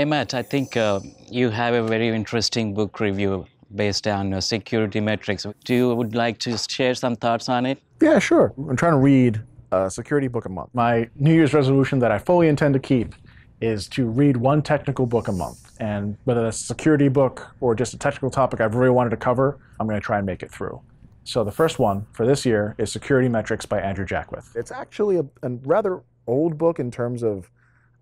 Hey, Matt, I think uh, you have a very interesting book review based on uh, security metrics. Do you would like to share some thoughts on it? Yeah, sure. I'm trying to read a security book a month. My New Year's resolution that I fully intend to keep is to read one technical book a month. And whether that's a security book or just a technical topic I've really wanted to cover, I'm going to try and make it through. So the first one for this year is Security Metrics by Andrew Jaquith. It's actually a, a rather old book in terms of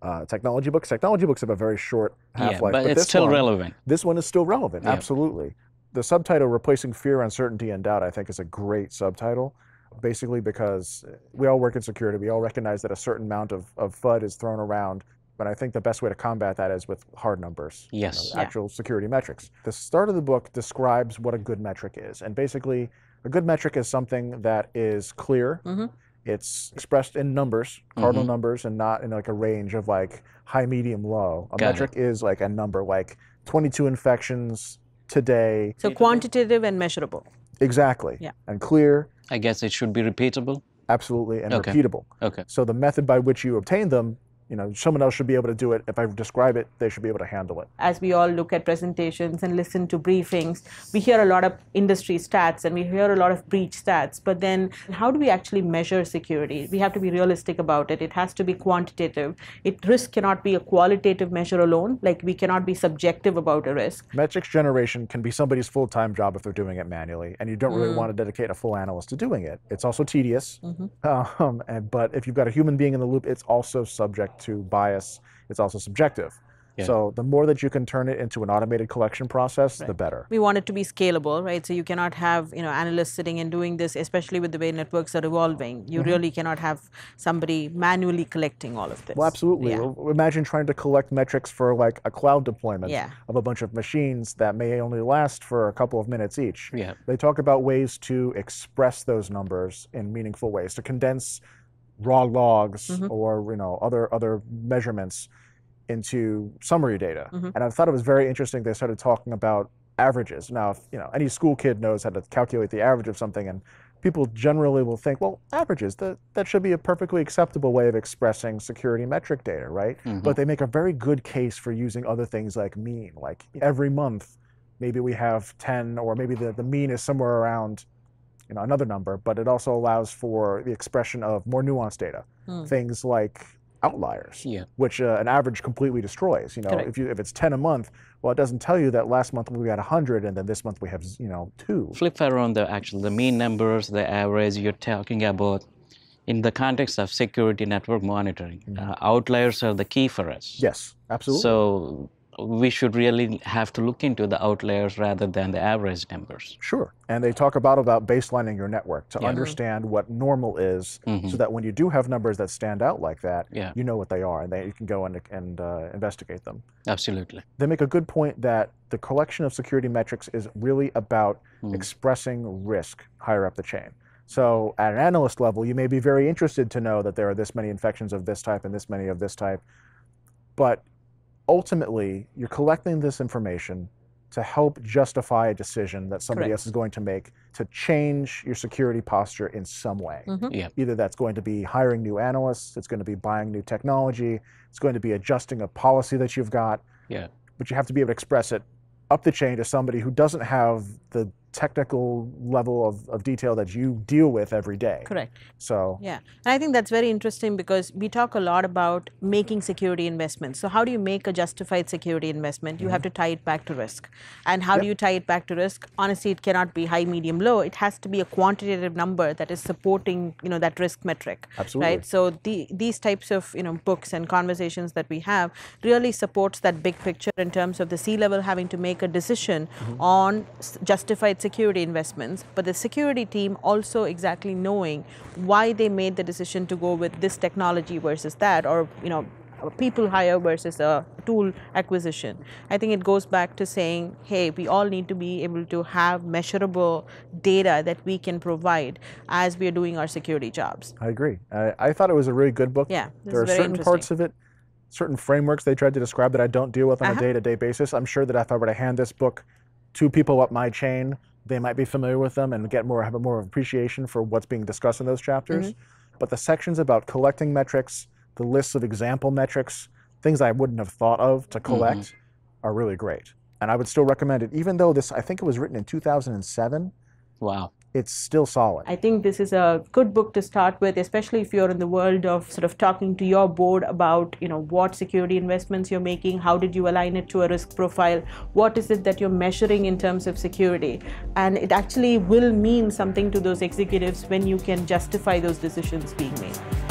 uh, technology books. Technology books have a very short half life, yeah, but, but it's still one, relevant. This one is still relevant, yeah. absolutely. The subtitle, Replacing Fear, Uncertainty, and Doubt, I think is a great subtitle, basically because we all work in security. We all recognize that a certain amount of, of FUD is thrown around. But I think the best way to combat that is with hard numbers. Yes. You know, actual yeah. security metrics. The start of the book describes what a good metric is. And basically, a good metric is something that is clear. Mm-hmm it's expressed in numbers, cardinal mm-hmm. numbers, and not in like a range of like high, medium, low. A Got metric it. is like a number, like 22 infections today. So quantitative and measurable. Exactly. Yeah. And clear. I guess it should be repeatable. Absolutely, and okay. repeatable. Okay. So the method by which you obtain them you know, someone else should be able to do it. If I describe it, they should be able to handle it. As we all look at presentations and listen to briefings, we hear a lot of industry stats and we hear a lot of breach stats. But then, how do we actually measure security? We have to be realistic about it. It has to be quantitative. It risk cannot be a qualitative measure alone. Like we cannot be subjective about a risk. Metrics generation can be somebody's full-time job if they're doing it manually, and you don't really mm. want to dedicate a full analyst to doing it. It's also tedious. Mm-hmm. Um, and, but if you've got a human being in the loop, it's also subject to bias. It's also subjective. Yeah. So the more that you can turn it into an automated collection process, right. the better. We want it to be scalable, right? So you cannot have you know analysts sitting and doing this, especially with the way networks are evolving. You mm-hmm. really cannot have somebody manually collecting all of this. Well, absolutely. Yeah. Imagine trying to collect metrics for like a cloud deployment yeah. of a bunch of machines that may only last for a couple of minutes each. Yeah. They talk about ways to express those numbers in meaningful ways, to condense raw logs mm-hmm. or you know other other measurements into summary data. Mm-hmm. And I thought it was very interesting. They started talking about averages. Now, if, you know, any school kid knows how to calculate the average of something, and people generally will think, well, averages that that should be a perfectly acceptable way of expressing security metric data, right? Mm-hmm. But they make a very good case for using other things like mean, like every month. Maybe we have 10, or maybe the, the mean is somewhere around you know, another number, but it also allows for the expression of more nuanced data. Hmm. Things like outliers, yeah. which uh, an average completely destroys. You know, Correct. if you if it's 10 a month, well, it doesn't tell you that last month we had 100 and then this month we have, you know, two. Flip around the actual the mean numbers, the average you're talking about. In the context of security network monitoring, mm-hmm. uh, outliers are the key for us. Yes, absolutely. So we should really have to look into the outliers rather than the average numbers. Sure. And they talk about about baselining your network to yeah. understand what normal is mm-hmm. so that when you do have numbers that stand out like that, yeah. you know what they are and they, you can go and, and uh, investigate them. Absolutely. They make a good point that the collection of security metrics is really about mm. expressing risk higher up the chain. So at an analyst level, you may be very interested to know that there are this many infections of this type and this many of this type. But ultimately, you're collecting this information to help justify a decision that somebody Correct. else is going to make to change your security posture in some way. Mm-hmm. Yeah. Either that's going to be hiring new analysts, it's going to be buying new technology, it's going to be adjusting a policy that you've got. Yeah. But you have to be able to express it up the chain to somebody who doesn't have the technical level of, of detail that you deal with every day. Correct. So yeah, and I think that's very interesting because we talk a lot about making security investments. So how do you make a justified security investment? You mm-hmm. have to tie it back to risk, and how yep. do you tie it back to risk? Honestly, it cannot be high, medium, low. It has to be a quantitative number that is supporting you know that risk metric. Absolutely. Right. So the, these types of you know books and conversations that we have really supports that big picture in terms of the C level having to make a decision mm-hmm. on justified security investments, but the security team also exactly knowing why they made the decision to go with this technology versus that, or you know, people hire versus a tool acquisition. I think it goes back to saying, hey, we all need to be able to have measurable data that we can provide as we are doing our security jobs. I agree. I, I thought it was a really good book. Yeah, there are certain parts of it, certain frameworks they tried to describe that I don't deal with on uh-huh. a day-to-day basis. I'm sure that if I were to hand this book to people up my chain, they might be familiar with them and get more have a more appreciation for what's being discussed in those chapters. Mm-hmm. But the sections about collecting metrics, the lists of example metrics, things I wouldn't have thought of to collect are really great. And I would still recommend it, even though this, I think it was written in 2007, Wow. It's still solid. I think this is a good book to start with, especially if you're in the world of sort of talking to your board about, you know, what security investments you're making, how did you align it to a risk profile, what is it that you're measuring in terms of security, and it actually will mean something to those executives when you can justify those decisions being made.